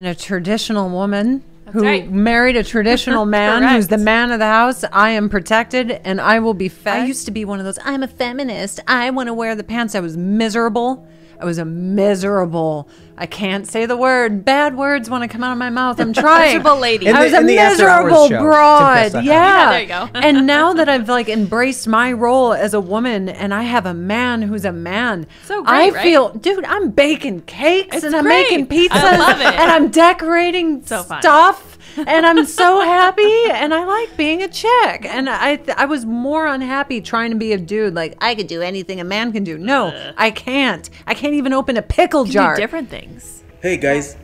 a traditional woman who right. married a traditional man who's the man of the house. I am protected and I will be fed. I used to be one of those, I'm a feminist. I want to wear the pants. I was miserable. I was a miserable. I can't say the word. Bad words want to come out of my mouth. I'm trying. Miserable lady. In I was a the After miserable broad. Yeah. Yeah, there you go. and now that I've like embraced my role as a woman and I have a man who's a man, So great, I right? feel, dude, I'm baking cakes It's and I'm great. making pizzas I love it. and I'm decorating So fun. stuff. And I'm so happy, and I like being a chick. And I, th- I was more unhappy trying to be a dude. Like I could do anything a man can do. No, I can't. I can't even open a pickle You jar. do different things. Hey guys,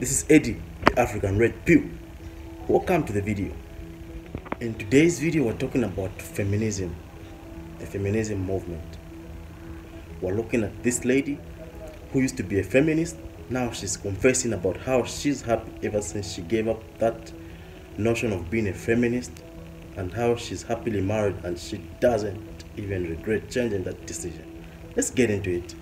this is Eddie, the African Red Pill. Welcome to the video. In today's video, we're talking about feminism, the feminism movement. We're looking at this lady who used to be a feminist. Now she's confessing about how she's happy ever since she gave up that notion of being a feminist and how she's happily married and she doesn't even regret changing that decision. Let's get into it.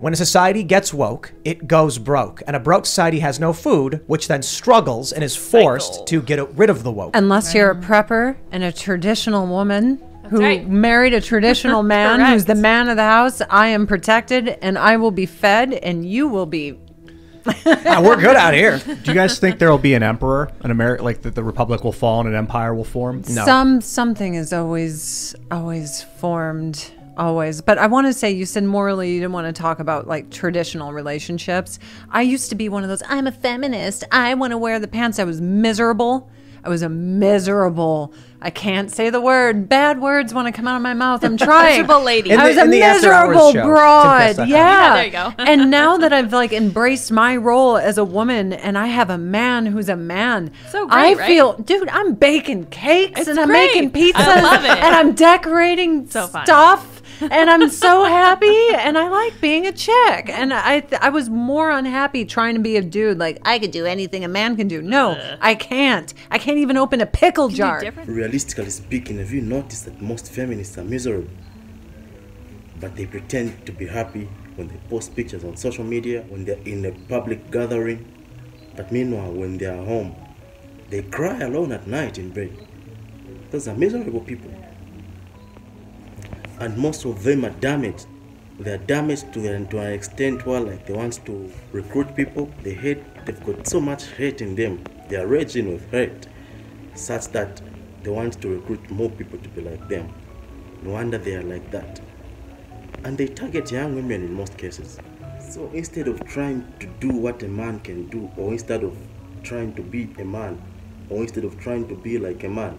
When a society gets woke, it goes broke. And a broke society has no food, which then struggles and is forced Cycle. to get rid of the woke. Unless you're a prepper and a traditional woman who right. married a traditional man who's the man of the house, I am protected and I will be fed and you will be. Ah, we're good out here. Do you guys think there will be an emperor, an America, like that the republic will fall and an empire will form? No. Some something is always always formed always but i want to say you said morally you didn't want to talk about like traditional relationships i used to be one of those i'm a feminist i want to wear the pants i was miserable i was a miserable i can't say the word bad words want to come out of my mouth i'm trying Miserable lady. In I the- was a in the After Hours miserable show, broad. Kessler. Yeah. Yeah, there you go. and now that I've like embraced my role as a woman and I have a man who's a man, So great, I right? feel, dude, I'm baking cakes It's and I'm great. making pizzas I love it. and I'm decorating So fun. stuff. And I'm so happy, and I like being a chick. And I, th- I was more unhappy trying to be a dude. Like I could do anything a man can do. No, I can't. I can't even open a pickle jar. Realistically speaking, have you noticed that most feminists are miserable? But they pretend to be happy when they post pictures on social media, when they're in a public gathering. But meanwhile, when they are home, they cry alone at night in bed. Those are miserable people. And most of them are damaged. They are damaged to, an- to an extent where like they want to recruit people. They hate, they've got so much hate in them. They are raging with hate such that they want to recruit more people to be like them. No wonder they are like that. And they target young women in most cases. So instead of trying to do what a man can do, or instead of trying to be a man, or instead of trying to be like a man,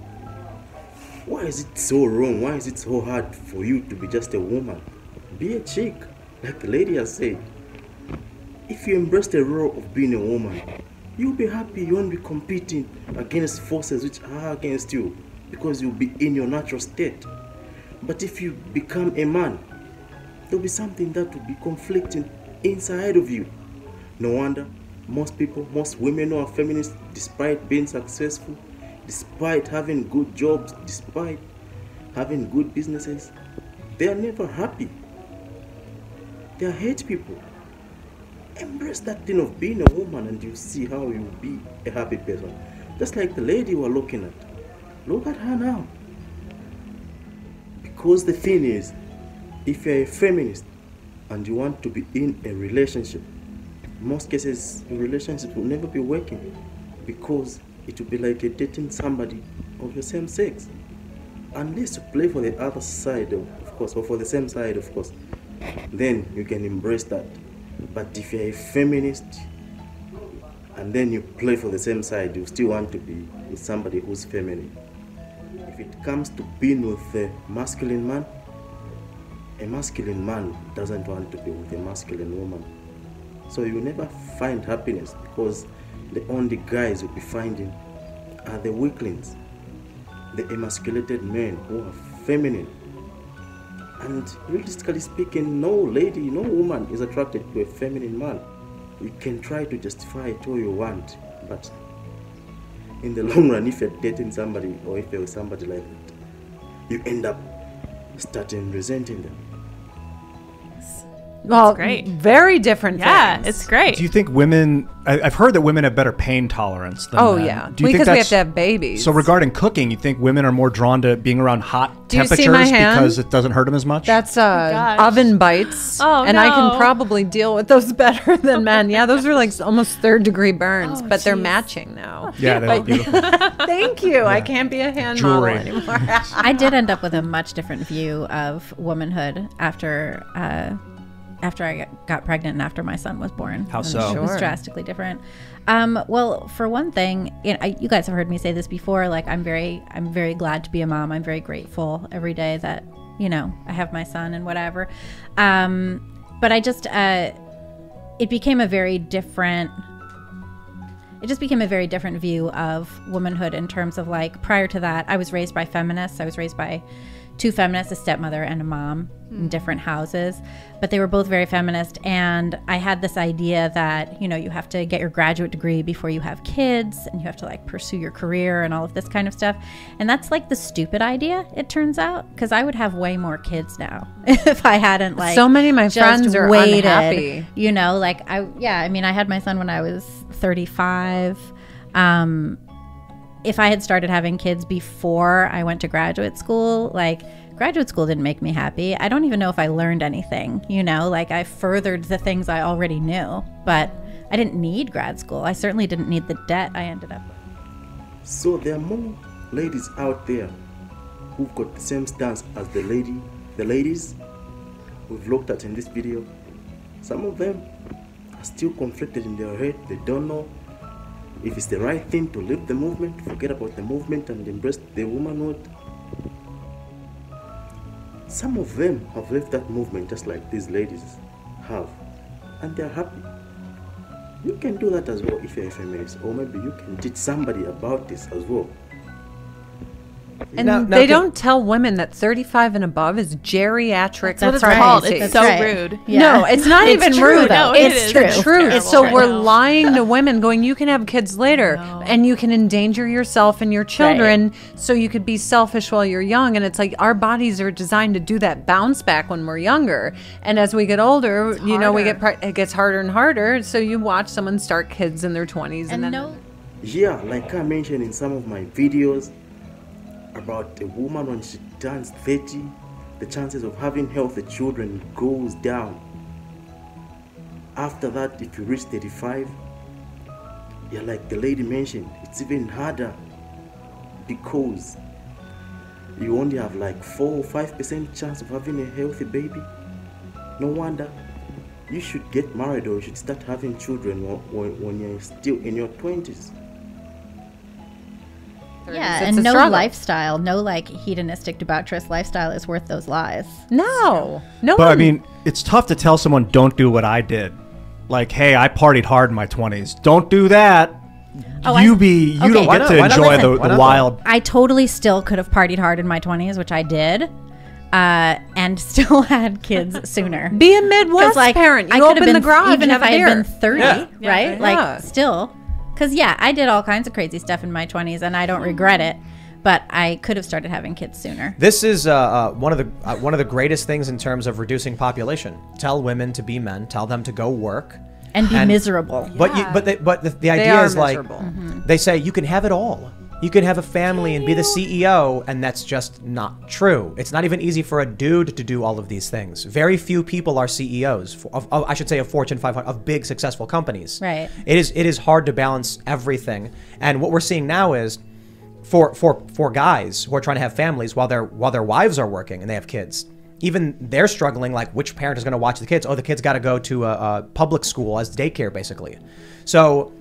why is it so wrong? Why is it so hard for you to be just a woman? Be a chick, like the lady has said. If you embrace the role of being a woman, you'll be happy. You won't be competing against forces which are against you because you'll be in your natural state. But if you become a man, there'll be something that will be conflicting inside of you. No wonder most people, most women who are feminists, despite being successful, despite having good jobs, despite having good businesses, they are never happy. They are hate people. Embrace that thing of being a woman and you see how you'll be a happy person. Just like the lady we're looking at. Look at her now. Because the thing is, if you're a feminist and you want to be in a relationship, most cases, your relationship will never be working because it would be like dating somebody of your same sex. Unless you play for the other side, of of course, or for the same side, of course, then you can embrace that. But if you're a feminist and then you play for the same side, you still want to be with somebody who's feminine. If it comes to being with a masculine man, a masculine man doesn't want to be with a masculine woman. So you never find happiness because the only guys you'll be finding are the weaklings, the emasculated men who are feminine. And realistically speaking, no lady, no woman is attracted to a feminine man. You can try to justify it all you want, but in the long run, if you're dating somebody or if you're with somebody like that, you end up starting resenting them. Well, great. very different. Yeah, things. it's great. Do you think women? I, I've heard that women have better pain tolerance than Oh men. yeah, Do you think because we have to have babies. So regarding cooking, you think women are more drawn to being around hot Do you see temperatures my hand? because it doesn't hurt them as much? That's uh, gosh. oven bites, Oh, and I no. can probably deal with those better than men. Yeah, those are like almost third degree burns, Oh, but they're geez. matching now. yeah, they look beautiful. Thank you. I can't be a hand Jewelry. model anymore. I did end up with a much different view of womanhood after uh, after I got- got pregnant and after my son was born. How And so? It was Sure. drastically different. Um, well, for one thing, you, know, I, you guys have heard me say this before. Like, I'm very, I'm very glad to be a mom. I'm very grateful every day that you know I have my son and whatever. Um, but I just, uh, it became a very different it just became a very different view of womanhood in terms of like prior to that i was raised by feminists i was raised by two feminists a stepmother and a mom in different houses but they were both very feminist and i had this idea that you know you have to get your graduate degree before you have kids and you have to like pursue your career and all of this kind of stuff and that's like the stupid idea it turns out because i would have way more kids now if i hadn't like So many of my friends are waited unhappy. you know like i yeah i mean i had my son when i was 35 um if i had started having kids before i went to graduate school like graduate school didn't make me happy i don't even know if i learned anything you know like i furthered the things i already knew but i didn't need grad school i certainly didn't need the debt i ended up with So there are more ladies out there who've got the same stance as the lady, the ladies we've looked at in this video. Some of them are still conflicted in their head. They don't know if it's the right thing to leave the movement, forget about the movement and embrace the womanhood. Some of them have left that movement just like these ladies have, and they're happy. You can do that as well if you're a feminist, or maybe you can teach somebody about this as well. And Now- now they can- don't tell women that 35 and above is geriatric. That's what it's right. called. It's That's so right. rude. Yeah. No, it's not It's even true, rude. though. No, it it's true. It's truth. So I we're know. lying to women, going, "You can have kids later, and you can endanger yourself and your children, so you could be selfish while you're young." And it's like our bodies are designed to do that bounce back when we're younger, and as we get older, you know, we get pre- it gets harder and harder. So you watch someone start kids in their 20s, and, and then no Yeah, like I mentioned in some of my videos about a woman when she turns 30, the chances of having healthy children goes down. After that, if you reach 35, yeah, like the lady mentioned, it's even harder because you only have like 4 or 5% chance of having a healthy baby. No wonder you should get married or you should start having children wh- when, when you're still in your 20s. Yeah it's and a no struggle. lifestyle no like hedonistic debaucherous lifestyle is worth those lies no, no. But I mean, it's tough to tell someone don't do what I did. Like, hey, I partied hard in my twenties. Don't do that. Oh, I- you be you Okay. don't get to enjoy the, the wild. I totally still could have partied hard in my 20s, which I did, uh, and still had kids sooner. be a Midwest 'Cause, parent. You I could open have the been, garage, even if I had been 30, Yeah. right? Yeah. Like, still. Because, yeah, I did all kinds of crazy stuff in my 20s, and I don't regret it, but I could have started having kids sooner. This is uh, uh, one of the uh, one of the greatest things in terms of reducing population. Tell women to be men. Tell them to go work. And be And- miserable. But you, but they, but the, the idea are is like miserable. they say you can have it all. You can have a family and be the CEO, and that's just not true. It's not even easy for a dude to do all of these things. Very few people are CEOs of, of I should say of Fortune 500 of big successful companies. Right. It is it is hard to balance everything, and what we're seeing now is for for for guys who are trying to have families while their while their wives are working and they have kids even they're struggling like which parent is going to watch the kids oh the kids got to go to a, a public school as daycare basically so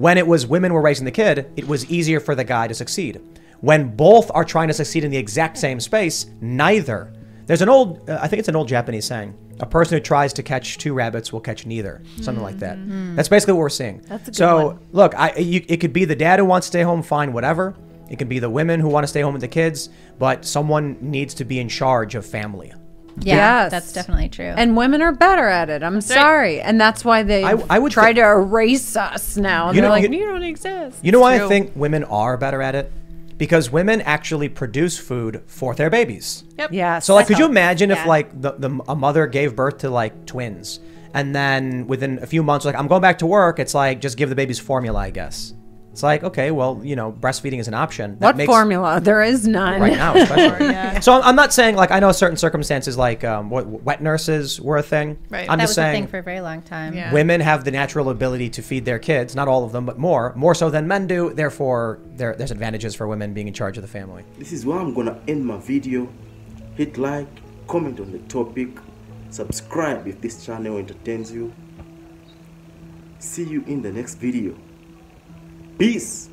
when it was women were raising the kid it was easier for the guy to succeed when both are trying to succeed in the exact same space neither there's an old uh, i think it's an old japanese saying a person who tries to catch two rabbits will catch neither something like that that's basically what we're seeing That's a good so one. look, I you, it could be the dad who wants to stay home, fine, whatever. It can be the women who want to stay home with the kids, but someone needs to be in charge of family. Yeah, Yes. that's definitely true. And women are better at it. I'm right. sorry, and that's why they I- I would try thi- to erase us now. You They're know- like, you- you don't exist. You know why I think women are better at it? because women actually produce food for their babies. Yep. Yeah. So like, could you felt- imagine if yeah. like the, the a mother gave birth to like twins, and then within a few months, like I'm going back to work, it's like just give the babies formula, I guess. It's like okay, well, you know, breastfeeding is an option. That what makes- formula? There is none. right now, especially. So I'm- I'm not saying like I know certain circumstances like um, what wet nurses were a thing. Right. I'm that just was a saying thing for a very long time. Yeah. women have the natural ability to feed their kids, not all of them, but more, more so than men do. Therefore, there, there's advantages for women being in charge of the family. This is where I'm gonna end my video. Hit like, comment on the topic, subscribe if this channel entertains you. See you in the next video. Peace.